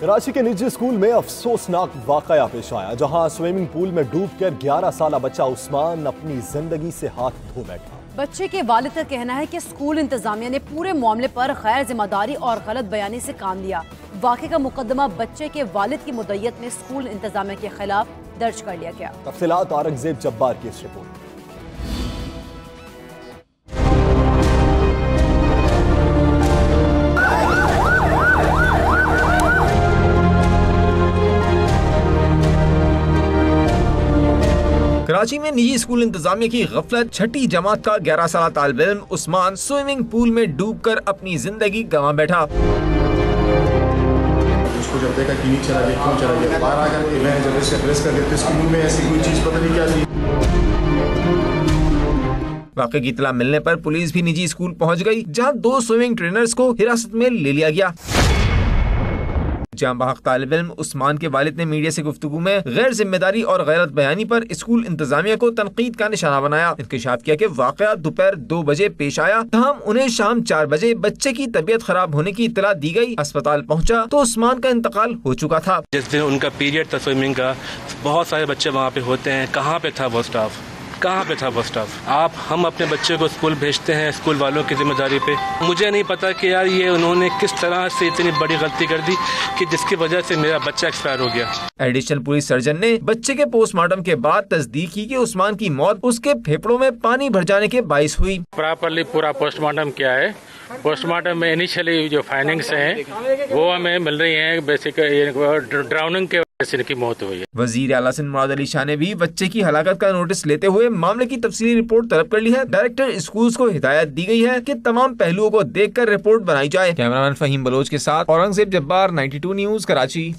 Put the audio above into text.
کراچی کے نجی اسکول میں افسوسناک واقعہ پیش آیا جہاں سوئمنگ پول میں ڈوب کر گیارہ سالہ بچہ عثمان اپنی زندگی سے ہاتھ دھو بیٹھا۔ بچے کے والد کا کہنا ہے کہ اسکول انتظامیہ نے پورے معاملے پر غیر ذمہ داری اور غلط بیانی سے کام لیا۔ واقعے کا مقدمہ بچے کے والد کی مدیت میں اسکول انتظامیہ کے خلاف درج کر لیا گیا۔ تفصیلات اورنگزیب جبار کی اس رپورٹ۔ کراچی میں نجی اسکول انتظامیہ کی غفلت چھٹی جماعت کا گیارہ سالہ طالب علم عثمان سوئمنگ پول میں ڈوب کر اپنی زندگی گنوا بیٹھا۔ اس کو جب دیکھا کہ نہیں چلا گیا کیوں چلا گیا؟ باہر آ کر کے میں نے جب اسے پریس کر دیا تو اس کے منہ میں ایسی کوئی چیز پتہ نہیں کیا تھی۔ واقعے کی اطلاع ملنے پر پولیس بھی نجی اسکول پہنچ گئی جہاں دو سوئمنگ ٹرینرز کو حراست میں لے لیا گیا۔ جہاں بحق طالب علم عثمان کے والد نے میڈیا سے گفتگو میں غیر ذمہ داری اور غیرت بیانی پر اسکول انتظامیہ کو تنقید کا نشانہ بنایا۔ انکشاف کیا کہ واقعہ دوپہر دو بجے پیش آیا۔ تاہم انہیں شام چار بجے بچے کی طبیعت خراب ہونے کی اطلاع دی گئی۔ اسپتال پہنچا تو عثمان کا انتقال ہو چکا تھا۔ جس دن ان کا پیریڈ تھا سوئمنگ کا، بہت سارے بچے وہاں پہ ہوتے ہیں۔ کہاں پہ تھا وہ اسٹاف کہاں پہ تھا وہ اسٹاف آپ ہم اپنے بچے کو اسکول بھیجتے ہیں اسکول والوں کی ذمہ داری پہ۔ مجھے نہیں پتا کہ یار یہ انہوں نے کس طرح سے اتنی بڑی غلطی کر دی کہ جس کی وجہ سے میرا بچہ ایکسپائر ہو گیا۔ ایڈیشنل پولیس سرجن نے بچے کے پوسٹ مارٹم کے بعد تصدیق کی کہ عثمان کی موت اس کے پھیپڑوں میں پانی بھر جانے کے باعث ہوئی۔ پراپرلی پورا پوسٹ مارٹم کیا ہے۔ پوسٹ مارٹم میں انیشلی جو فائنڈنگس ہیں وہ ہمیں مل رہی ہیں بیسک ڈراؤننگ کے ان کی موت ہوئی ہے۔ وزیر اعلیٰ مراد علی شاہ نے بھی بچے کی ہلاکت کا نوٹس لیتے ہوئے معاملے کی تفصیلی رپورٹ طلب کر لی ہے۔ ڈائریکٹر اسکولز کو ہدایت دی گئی ہے کہ تمام پہلوؤں کو دیکھ کر رپورٹ بنائی جائے۔ کیمرہ مین فہیم بلوچ کے ساتھ اورنگزیب جبار 92 نیوز، کراچی۔